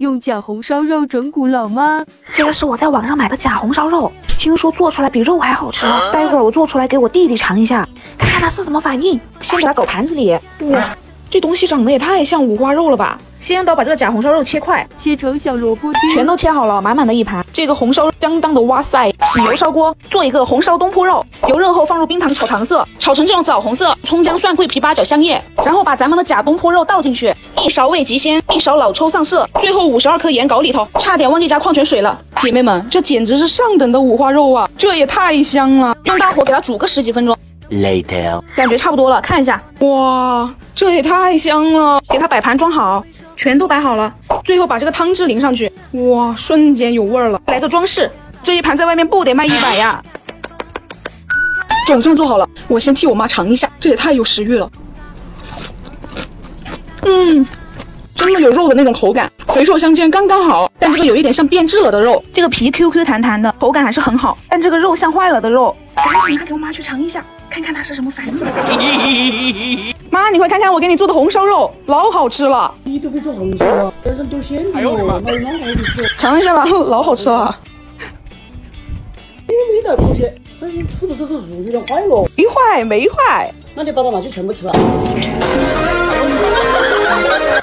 用假红烧肉整蛊老妈？这个是我在网上买的假红烧肉，听说做出来比肉还好吃。待会儿我做出来给我弟弟尝一下，看看他是什么反应。先给他搞盘子里。哇，这东西长得也太像五花肉了吧！先用刀把这个假红烧肉切块，切成小萝卜丁，全都切好了，满满的一盘。这个红烧相当的哇塞！起油烧锅，做一个红烧东坡肉。油热后放入冰糖炒糖色，炒成这种枣红色。葱姜蒜桂皮八角香叶，然后把咱们的假东坡肉倒进去，一勺味极鲜，一勺老抽上色，最后五十二颗盐搞里头。差点忘记加矿泉水了，姐妹们，这简直是上等的五花肉啊！这也太香了，用大火给它煮个十几分钟。Later，感觉差不多了，看一下，哇，这也太香了！给它摆盘装好，全都摆好了，最后把这个汤汁淋上去，哇，瞬间有味儿了。来个装饰，这一盘在外面不得卖一百呀？总算做好了，我先替我妈尝一下，这也太有食欲了。嗯，有肉的那种口感，肥瘦相间，刚刚好。但这个有一点像变质了的肉，这个皮 Q Q 弹弹的，口感还是很好。但这个肉像坏了的肉，赶紧拿给我妈去尝一下。看看她是什么反应。妈，你快看看我给你做的红烧肉，老好吃了。你都会做红烧啊？点上点鲜的哦，那老好吃。尝一下吧，老好吃了。哎，没得东西，那你是不是这肉有点坏了？没坏，没坏。那你把它拿去全部吃了。